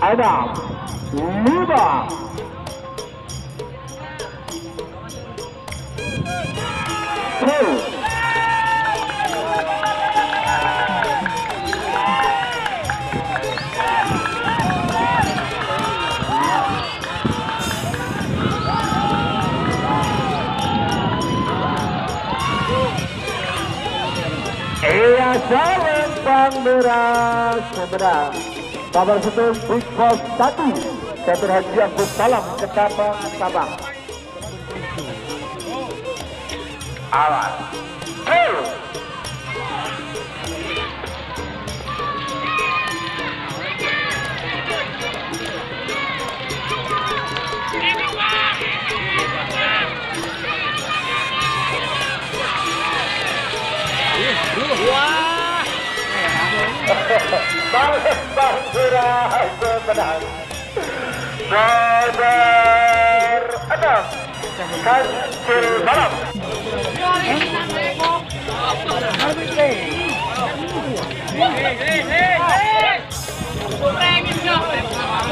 Adam Lima Salam Bang Beras Beras Kabar satu Big Boss 1 Saya berhasil aku salam ke Sabang Sabang Awas. Hey Balik Bandura Semenang Sadar Adam Kancil Malam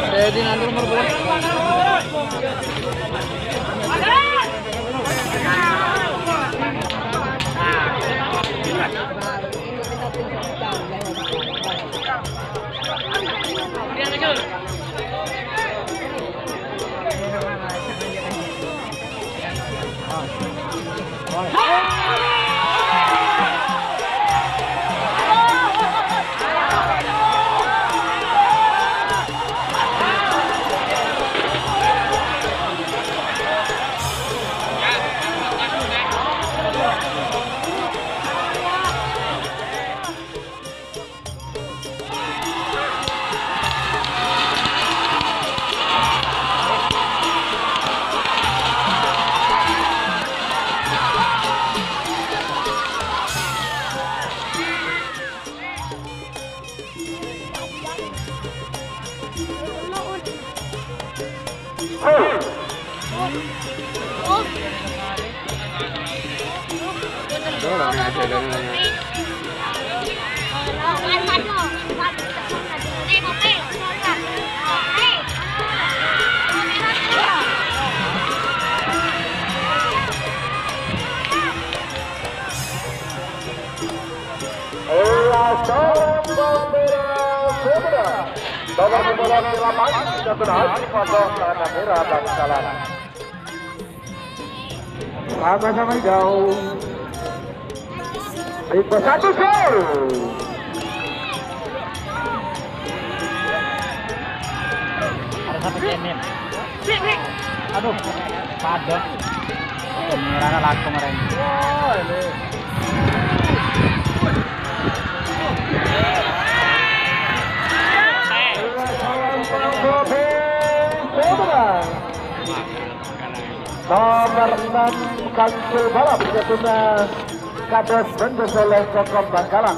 Ready nanti nomor berapa? Iya Semenang Bapak pembalap di lapangan sudah berhasil potong karena merah Bangsalan Sama-sama jauh Boss satu gol Ada satu cemen. Aduh, padat. Pemirana langsung kemarin. Nomor 6 Kancil Balap Jatuna Kades Mendes oleh Kokom Bangkalan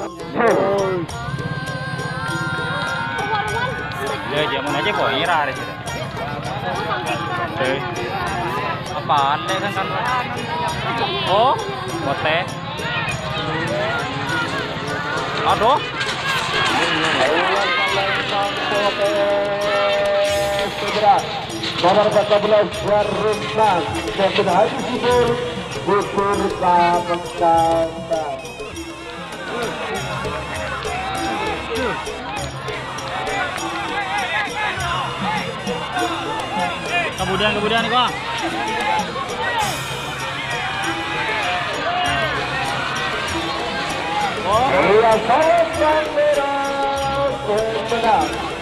Ya, jaman aja kok ira ada sih. Apaan deh kan kan? Oh, bote. Aduh. Nomor 14 Jarumnas Kevin Haji Sibur Butur Pamengkanta Kemudian kemudian nih, Bang. Iya sayang merah Kemenang Nomor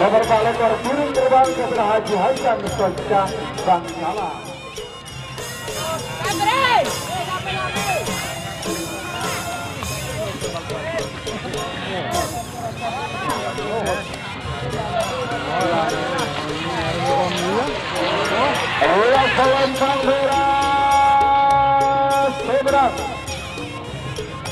Pak Lekor turun terbang Kevin Haji Hasan Sojang Bangkala Iya sayang merah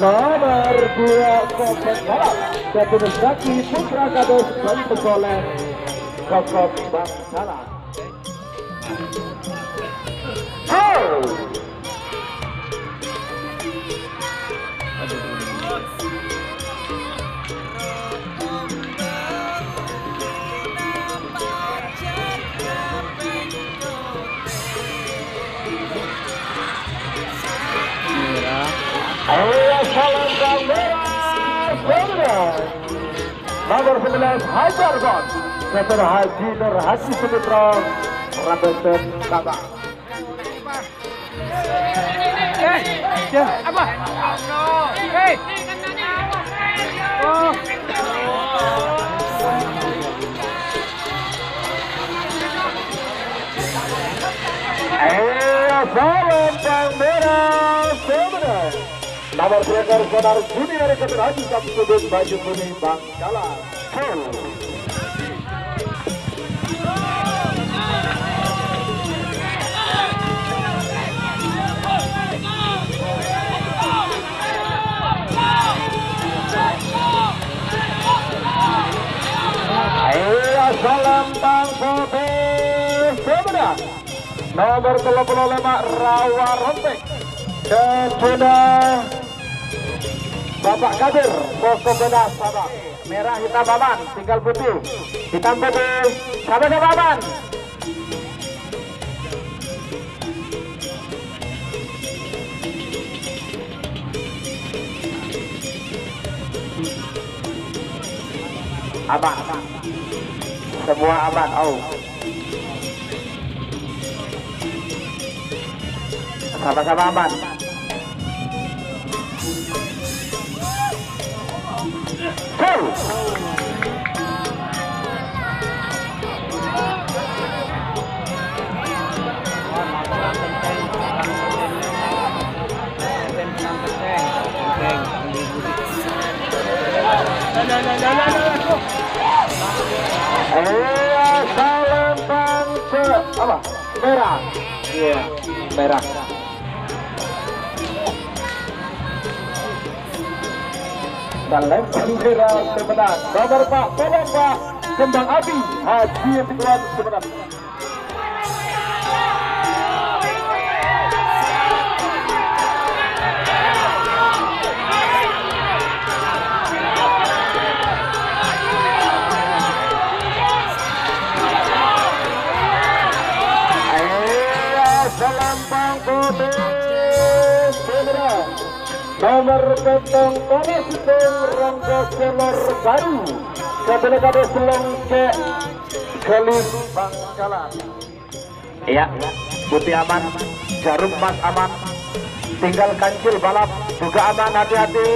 Nomor dua Kopet Balap. Satu Zaki Putra Kados dan Pesoleh Kokok Bangkala Oh Nomor 11 Hajar Setelah Haji Nur Haji Sumitra Rabetan Tabak Apa? Hei. Oh. Nomor striker Sonar Junior Ketua Haji Samsudin Baju Kuning Bangkala. Full salam bang Bobe Sebelah Nomor 35 Rawa Rompek. Kepada Bapak Kadir Posko Beda Sabang Merah hitam aman Tinggal putih. Hitam putih Sama-sama aman. Aman. Semua aman Oh Sama-sama aman Iya, salam bangsa apa? Merah. Iya, merah. Salam bendera sebenarnya. Nomor Pak, tolong Pak, kembang api Haji sebenarnya. Iya, salam bang. Nomor petong Tono Situng Ronggo Selor Baru. Kabel Kade Selongke Kelis Bangkalan. Iya, putih aman, jarum emas aman, tinggal kancil balap juga aman, hati-hati.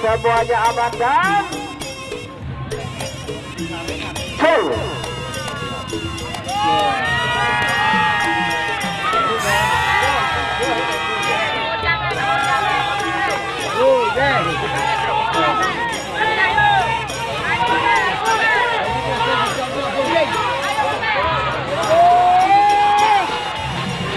Semuanya aman dan full.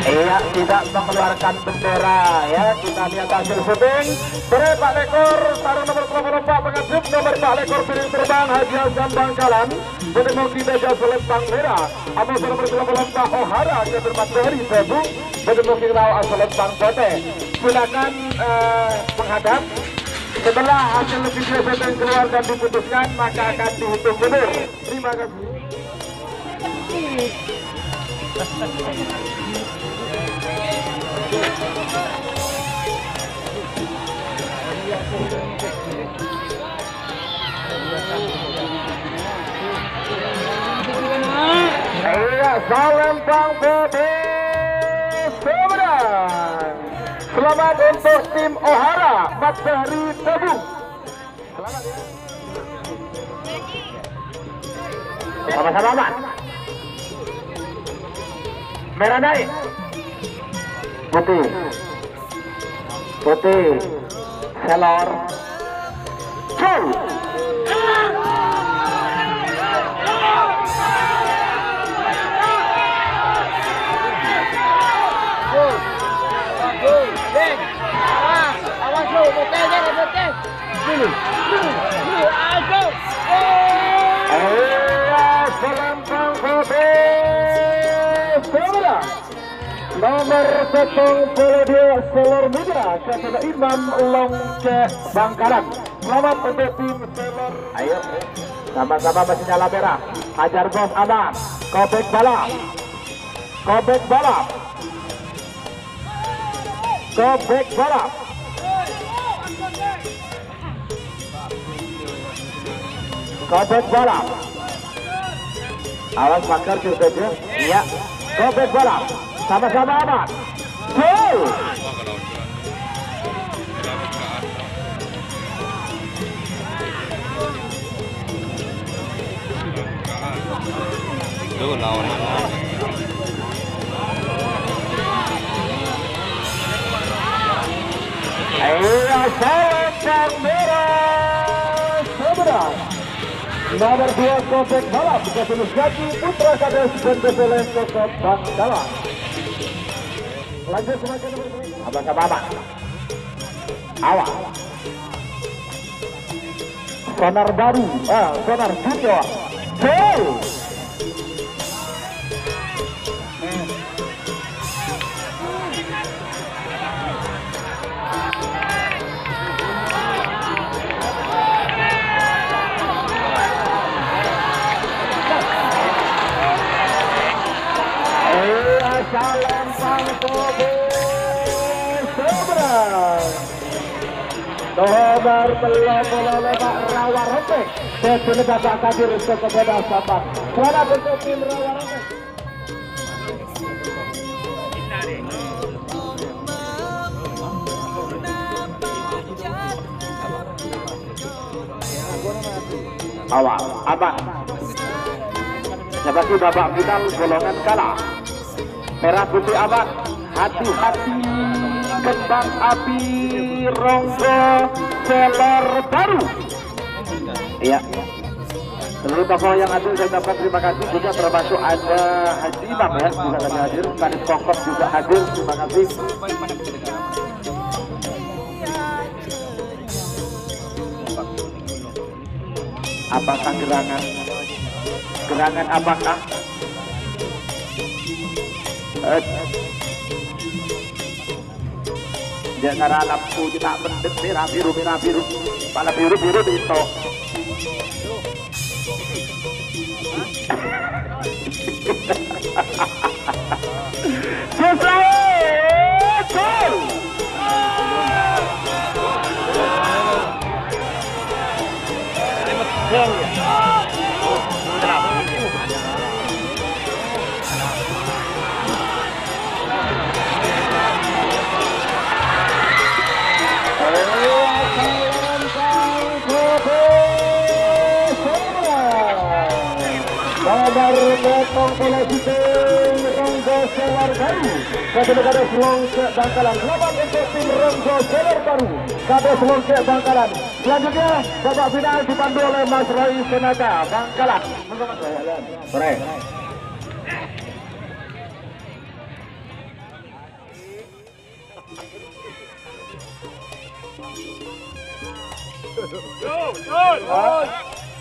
Iya, tidak mengeluarkan bendera ya. Kita lihat hasil syuting. Dari Pak Lekor, sarung nomor 24 pengajib nomor Pak Lekor piring terbang Haji Hasan Bangkalan. Menemu kita jauh lempang merah. Amos nomor 24 Ohara ke tempat dari Sebu. Menemu kita asal lempang putih. Silakan eh, menghadap setelah hasil video syuting keluar dan diputuskan maka akan dihitung mundur. Terima kasih. Iya, Salempang Putih Selamat untuk tim Ohara Matahari Tebu. Selamat aman. Merah naik. Putih. Putih. Selor. Full. Nomor 72 Selor Muda kepada Imam Longce Bangkalan. Selamat untuk tim Selor. Ayo, sama-sama masih nyala merah. Hajar bos aman. Kobek balap. Kobek balap. Kobek balap. Kobek balap. Awas pakar juga dia. Iya. Kobek balap. Sama-sama aman. Gol. Tuh lawan Ayo Selempang merah seberang. Nomor dua Kobek balap Kasih Jati Putra Kades dan Keselen Kokot Bangkalan. Lanjut semakin nomor berikutnya. Abang-abang abang. Awal. Sonar baru, ah, sonar junior. Gol. Salam pangkobe seberang. Nomor belum lewat rawa rompek. Sesudah Bapak Kadir kepada Sabah. Selamat untuk tim rawa rompek. Awal, abang. Seperti babak final golongan kalah. Merah putih abang, hati-hati kembang api ronggo seler baru. Iya. Seluruh tokoh yang hadir saya ucapkan terima kasih juga termasuk ada Haji Imam ya juga kami hadir, Kadis Kongkong juga hadir, terima kasih. Apakah gerangan? Gerangan apakah? Jangan lampu kita mendek merah biru merah biru, pala biru biru itu. Selesai, memotong oleh tim Ronggo Selar Baru. Ketika Kades Longkek Bangkalan, lawan untuk tim Ronggo Selar Baru. Kades Longkek Bangkalan. Selanjutnya babak final dipandu oleh Mas Roy Senaka Bangkalan. Sore. Go, go, go!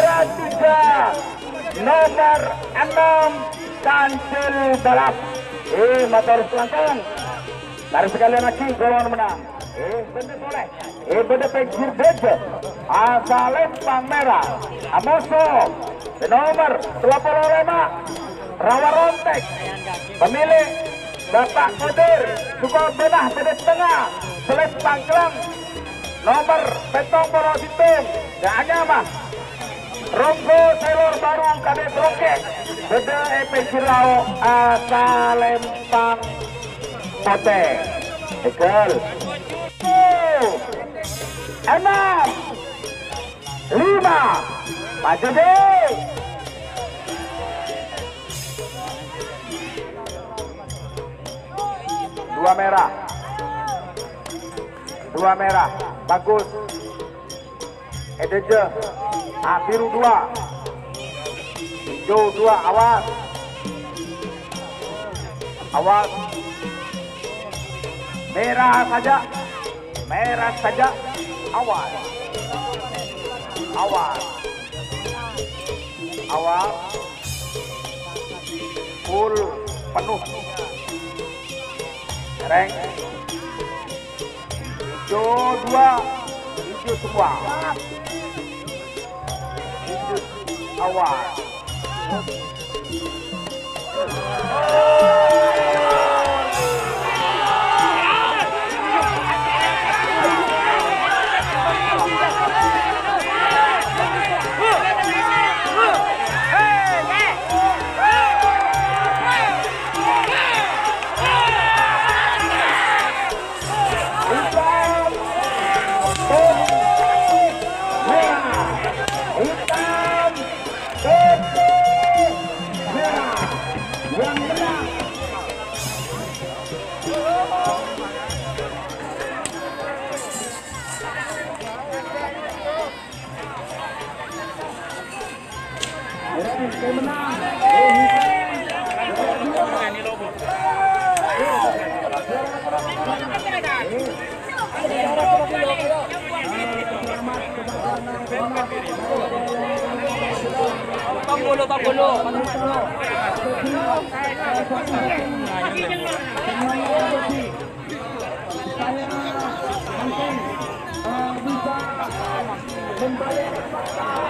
juara tiga nomor enam Tanjil Balap. Eh, motor harus dari sekalian lagi, golongan menang. Eh, benda boleh. Eh, benda pegir dejo. Asalif Pangmera. Amoso. Nomor 25. Rawa Rontek. Pemilik Bapak Kodir. Suka Benah, benda setengah. Selip Pangkelang. Nomor Petong Porositum. Gak ada, Mas. Rombo Selor Baru kami broket Beda EP Cirau Asal Lempang Pote Ekel. Enam. Lima. Maju deh. Dua merah. Dua merah. Bagus. Edenger Nah, biru dua. Hijau dua, awas. Awas. Merah saja. Merah saja. Awas. Awas. Awas. Full penuh. Kereng Hijau dua. Hijau semua. a while. Tanggulo, tanggulo. Saya bisa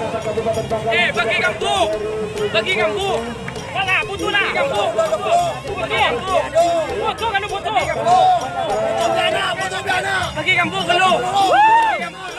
Eh, bagi kampu. Bagi kampu. Pala, butuh lah. Kampu. Bagi kampu. Butuh, kan butuh. Butuh, butuh. Butuh, butuh. Bagi kampu, kelu. Bagi kampu.